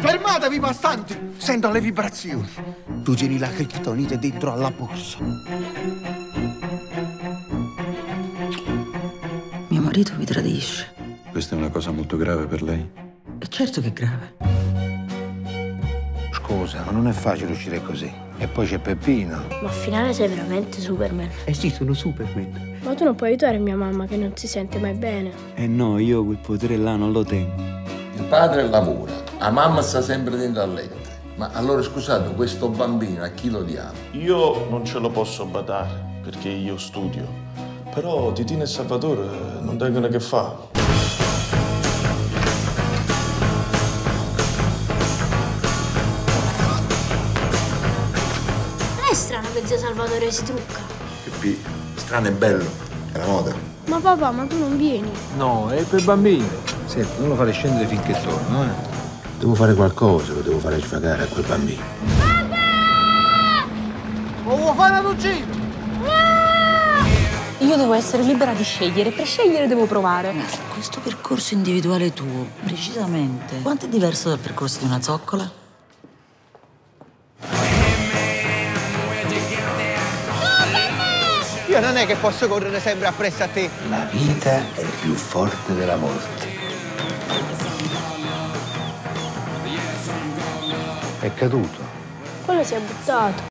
Fermatevi, passanti! Sento le vibrazioni. Tu tieni la criptonite dentro alla borsa. Mio marito mi tradisce. Questa è una cosa molto grave per lei? E certo che è grave. Scusa, ma non è facile uscire così. E poi c'è Peppino. Ma al finale sei veramente Superman. Eh sì, sono Superman. Ma tu non puoi aiutare mia mamma che non si sente mai bene. Eh no, io quel potere là non lo tengo. Il padre lavora, la mamma sta sempre dentro al letto. Ma allora scusate, questo bambino a chi lo diamo? Io non ce lo posso badare perché io studio. Però Titina e Salvatore non tengono che fa. Non è strano che zio Salvatore si trucca. Pipì, strano e bello, è la moda. Ma papà, ma tu non vieni? No, è per bambini. Senti, non lo fare scendere finché torno, eh? Devo fare qualcosa, lo devo fare sfagare a quel bambino. Lo vuoi fare ad uccidere? Io devo essere libera di scegliere, per scegliere devo provare. Questo percorso individuale tuo, precisamente, quanto è diverso dal percorso di una zoccola? Io non è che posso correre sempre appresso a te. La vita è più forte della morte. È caduto. Quello si è buttato.